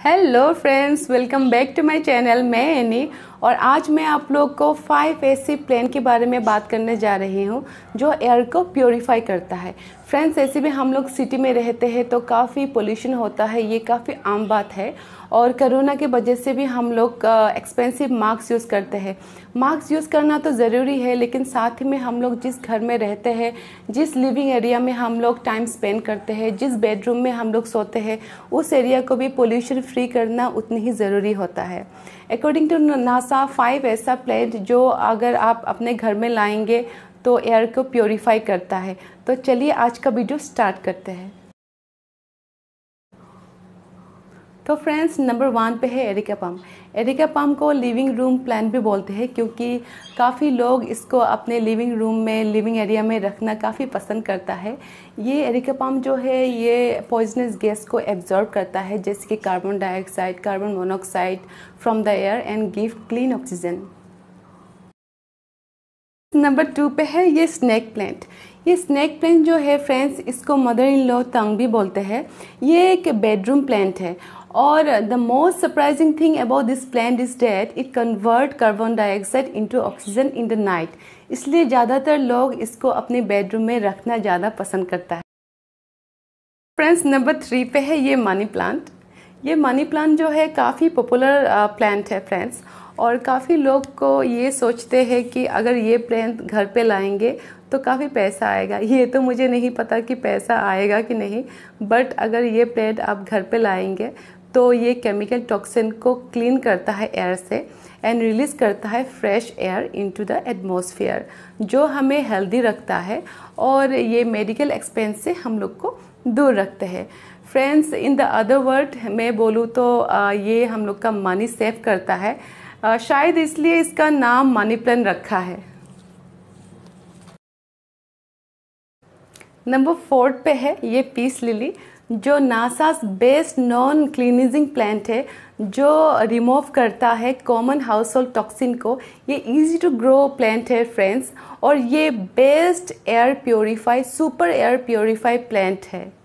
Hello friends welcome back to my channel मैं Annie और आज मैं आप लोग को फाइव ऐसी प्लेन के बारे में बात करने जा रही हूँ, जो एयर को प्योरीफाई करता है। फ्रेंड्स ऐसे भी हम लोग सिटी में रहते हैं तो काफ़ी पोल्यूशन होता है, ये काफ़ी आम बात है। और कोरोना के वजह से भी हम लोग एक्सपेंसिव मास्क यूज़ करते हैं। मास्क यूज़ करना तो ज़रूरी है, लेकिन साथ ही में हम लोग जिस घर में रहते हैं, जिस लिविंग एरिया में हम लोग टाइम स्पेंड करते हैं, जिस बेडरूम में हम लोग सोते हैं, उस एरिया को भी पोल्यूशन फ्री करना उतनी ही ज़रूरी होता है। अकॉर्डिंग टू नासा फाइव ऐसा प्लेट जो अगर आप अपने घर में लाएँगे तो एयर को प्योरीफाई करता है। तो चलिए आज का वीडियो स्टार्ट करते हैं। तो फ्रेंड्स नंबर वन पे है एरिका पम एरिका पम को लिविंग रूम प्लान भी बोलते हैं क्योंकि काफ़ी लोग इसको अपने लिविंग रूम में लिविंग एरिया में रखना काफ़ी पसंद करता है। ये एरिका पम जो है, ये पॉइजनस गैस को एब्जॉर्ब करता है, जैसे कि carbon dioxide carbon monoxide from the air and give clean oxygen number two पे है ये स्नैक प्लांट ये स्नैक प्लांट जो है फ्रेंड्स इसको मदर इन लॉ तंग भी बोलते हैं. ये एक बेडरूम प्लांट है. और the most surprising thing about this plant is that it convert carbon dioxide into oxygen in the night इसलिए ज़्यादातर लोग इसको अपने बेडरूम में रखना ज़्यादा पसंद करता है. फ्रेंड्स नंबर थ्री पे है ये मनी प्लांट ये मनी प्लांट जो है काफ़ी पॉपुलर प्लांट है फ्रेंड्स और काफ़ी लोग को ये सोचते हैं कि अगर ये प्लांट घर पे लाएँगे तो काफ़ी पैसा आएगा। ये तो मुझे नहीं पता कि पैसा आएगा कि नहीं बट अगर ये प्लांट आप घर पे लाएँगे तो ये केमिकल टॉक्सिन को क्लीन करता है एयर से एंड रिलीज़ करता है fresh air into the atmosphere जो हमें हेल्दी रखता है और ये मेडिकल एक्सपेंस से हम लोग को दूर रखते हैं। Friends in the other word मैं बोलूँ तो ये हम लोग का मनी सेव करता है। शायद इसलिए इसका नाम मनी प्लान रखा है। नंबर फोर्थ पे है ये पीस लिली, जो NASA's best non cleansing plant है, जो रिमूव करता है कॉमन हाउस होल्ड टॉक्सिन को। ये इजी टू ग्रो प्लांट है फ्रेंड्स और ये best air purify super air purify plant है।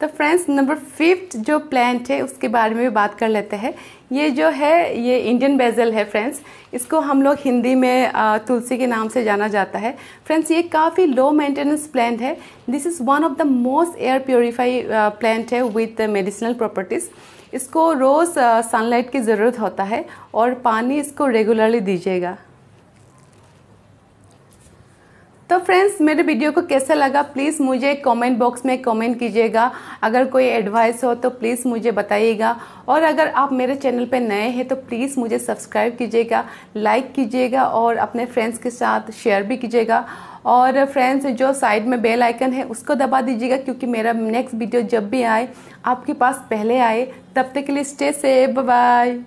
तो फ्रेंड्स नंबर फिफ्थ जो प्लांट है उसके बारे में भी बात कर लेते हैं। ये जो है, ये इंडियन बेजल है फ्रेंड्स इसको हम लोग हिंदी में तुलसी के नाम से जाना जाता है। फ्रेंड्स ये काफ़ी लो मेंटेनेंस प्लांट है। This is one of the most air purify plant है विथ मेडिसिनल प्रॉपर्टीज़ इसको रोज़ सनलाइट की ज़रूरत होता है और पानी इसको रेगुलरली दीजिएगा। तो फ्रेंड्स, मेरे वीडियो को कैसा लगा? प्लीज़ मुझे कमेंट बॉक्स में कमेंट कीजिएगा। अगर कोई एडवाइस हो तो प्लीज़ मुझे बताइएगा। और अगर आप मेरे चैनल पर नए हैं तो प्लीज़ मुझे सब्सक्राइब कीजिएगा लाइक कीजिएगा और अपने फ्रेंड्स के साथ शेयर भी कीजिएगा। और फ्रेंड्स जो साइड में बेल आइकन है, उसको दबा दीजिएगा क्योंकि मेरा नेक्स्ट वीडियो जब भी आए, आपके पास पहले आए। तब तक के लिए स्टे सेफ़ बाय